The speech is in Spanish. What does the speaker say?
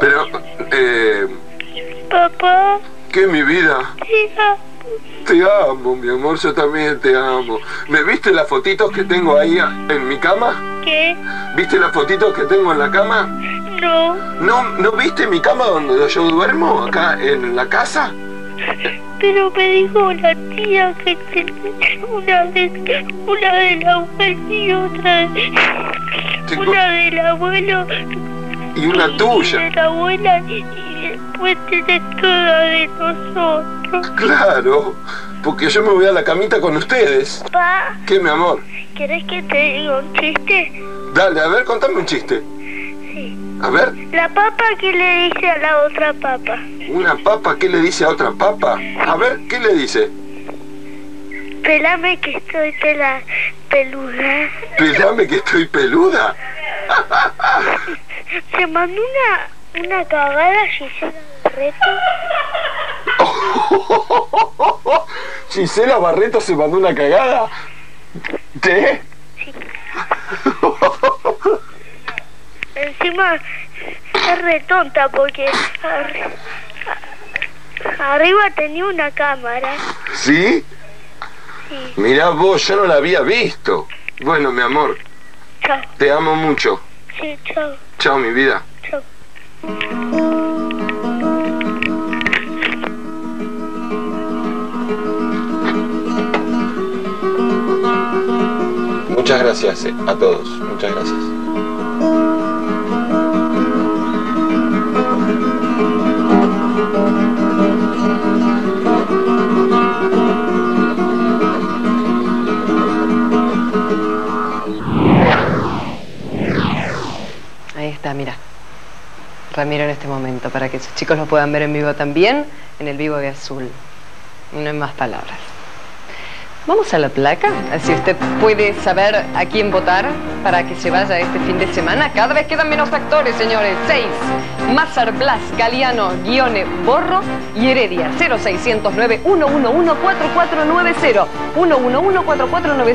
Pero, eh, Papá, ¿qué mi vida? te amo. Te amo, mi amor, yo también te amo. ¿Me viste las fotitos que tengo ahí en mi cama? ¿Qué? ¿Viste las fotitos que tengo en la cama? No, ¿No, ¿No viste mi cama donde yo duermo, acá en la casa? pero me dijo una tía que una vez, una del abuelo y otra una del abuelo Y una tuya. la abuela y, después tenés toda de nosotros. Claro, porque yo me voy a la camita con ustedes. Papá, ¿Qué, mi amor? ¿querés que te diga un chiste? Dale, a ver, contame un chiste. Sí. A ver, La papa que le dice a la otra papa. una papa, ¿qué le dice a otra papa? A ver, ¿qué le dice? Pelame que estoy pela, peluda. Pelame que estoy peluda. Se mandó una, una cagada Gisela Barreto. Gisela Barreto se mandó una cagada. ¿Te? Encima es re tonta porque arriba tenía una cámara. ¿Sí? Sí. Mirá vos, yo no la había visto. Bueno, mi amor, Chao. te amo mucho. Sí, chao. Chao, mi vida. Chao. Muchas gracias eh, a todos. Muchas gracias. Mira. Ramiro en este momento, para que sus chicos lo puedan ver en vivo también, en el vivo de azul. No hay más palabras. Vamos a la placa, así usted puede saber a quién votar para que se vaya este fin de semana. Cada vez quedan menos actores, señores. Seis. Mazar Blas, Galeano, Guione, Borro y Heredia. 0609 111 4490 111 4490